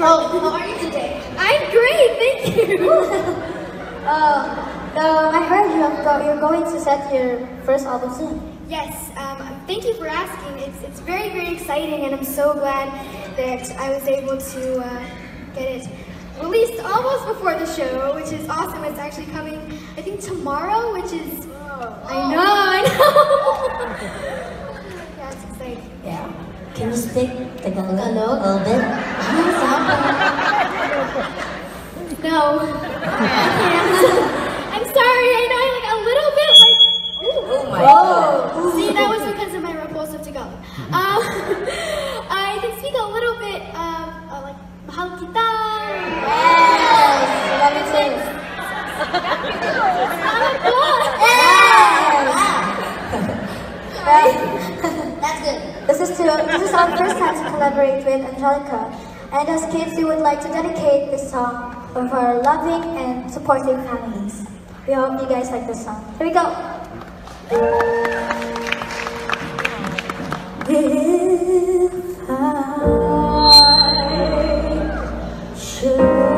how are you today? I'm great, thank you. uh, um, I heard you have got, you're going to set your first album soon. Yes, um, thank you for asking. It's, it's very, very exciting, and I'm so glad that I was able to uh, get it released almost before the show, which is awesome. It's actually coming, I think, tomorrow, which is. I know, I know. yeah. Yeah. Can you speak Tagalog a little bit? No. I can't. I'm sorry, I know I'm like a little bit like. Oh my Oh! See, that was because of my repulsive Tagalog. Um, I can speak a little bit of uh, like mahal kita. Yes! Love it too. Salamat po. That's good. This is to this is our first time to collaborate with Angelica. And as kids, we would like to dedicate this song of our loving and supportive families. We hope you guys like this song. Here we go. If I should